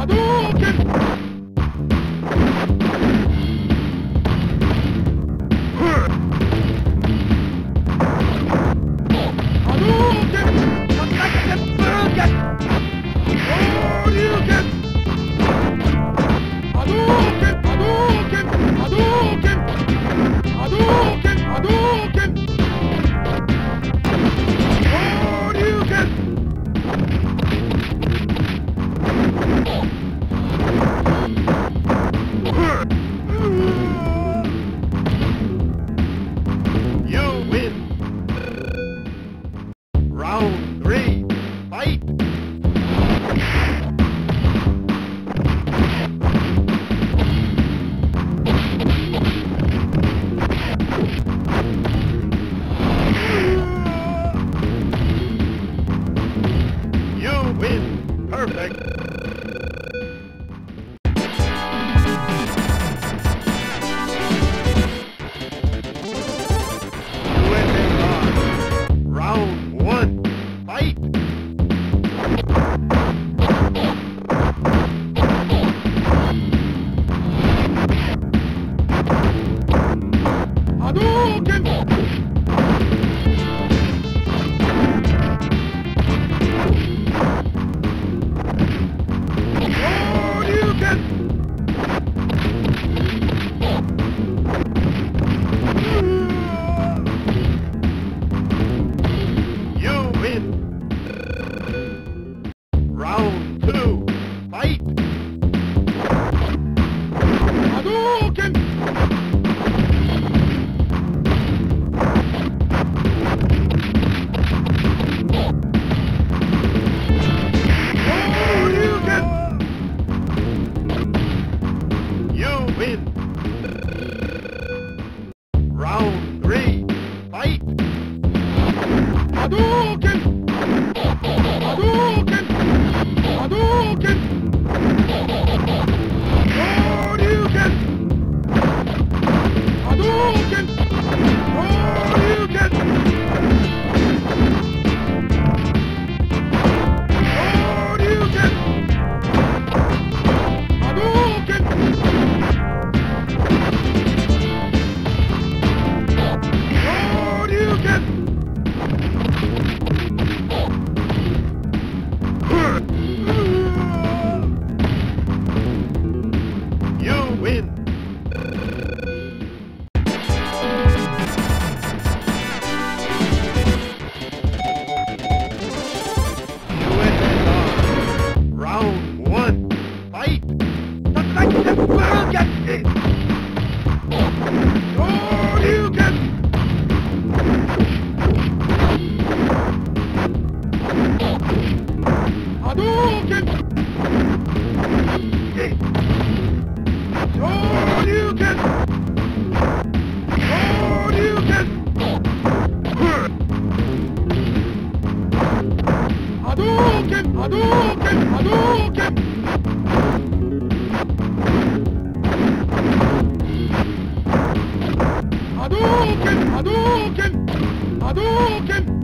Hadouken. in. 波動拳波動拳波動拳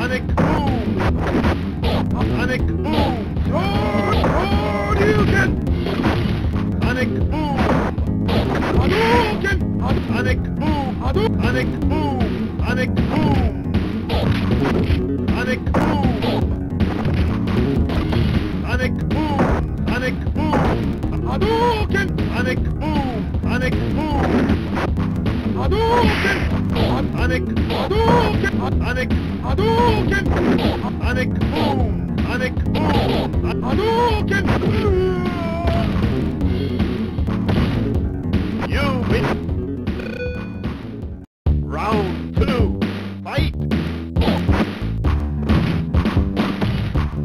avec boom, avec boom, oh, oh, Duken, avec boom, Hadouken, avec boom, Hadouken, avec boom, avec boom, avec boom, avec boom, avec boom, Hadouken, avec boom, avec boom, Panic Hadouken! Panic Hadouken! Panic Boom! Panic Boom! Hadouken! You win! Round two! Fight!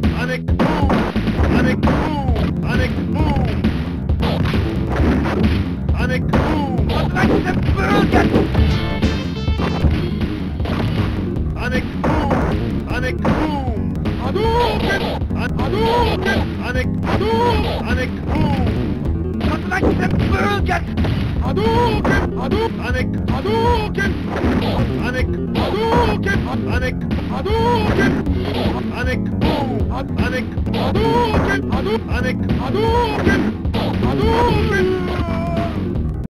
Panic Boom! Panic Boom! Panic Boom! Panic Boom! Panic Boom! Hadouken! Hadouken! Boom! Like the Burgers! Hadouken! Hadouken! Sonic Hadouken! Sonic Hadouken! Sonic Hadouken! Sonic boom! Sonic Hadouken! Hadouken! Sonic Hadouken! Hadouken!